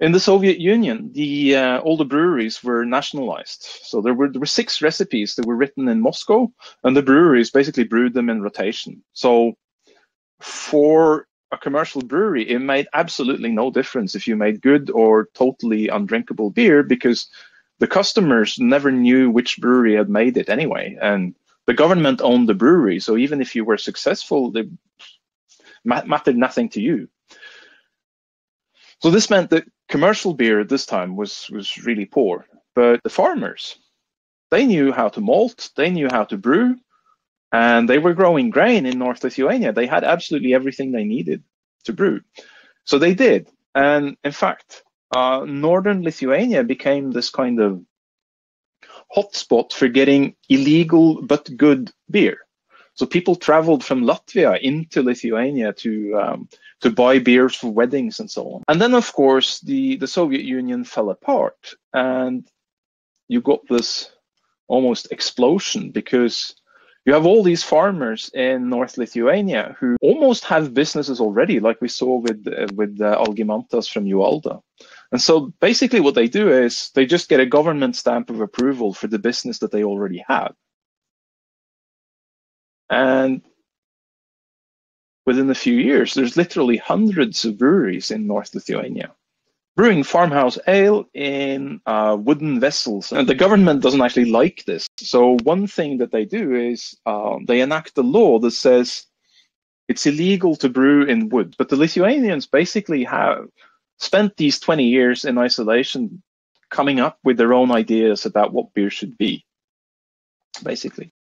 in the Soviet Union, the uh, all the breweries were nationalized. So there were there were six recipes that were written in Moscow, and the breweries basically brewed them in rotation. So for a commercial brewery, it made absolutely no difference if you made good or totally undrinkable beer because the customers never knew which brewery had made it anyway, and the government owned the brewery. So even if you were successful, it mattered nothing to you. So this meant that commercial beer at this time was was really poor. But the farmers, they knew how to malt, they knew how to brew, and they were growing grain in North Lithuania. They had absolutely everything they needed to brew. So they did. And in fact, uh, northern Lithuania became this kind of hotspot for getting illegal but good beer. So people traveled from Latvia into Lithuania to um, to buy beers for weddings and so on. And then, of course, the the Soviet Union fell apart, and you got this almost explosion because you have all these farmers in North Lithuania who almost have businesses already, like we saw with uh, with uh, Algimantas from Ualda. And so basically, what they do is they just get a government stamp of approval for the business that they already have. And within a few years, there's literally hundreds of breweries in North Lithuania brewing farmhouse ale in uh, wooden vessels. And the government doesn't actually like this. So one thing that they do is um, they enact a law that says it's illegal to brew in wood. But the Lithuanians basically have spent these 20 years in isolation coming up with their own ideas about what beer should be, basically.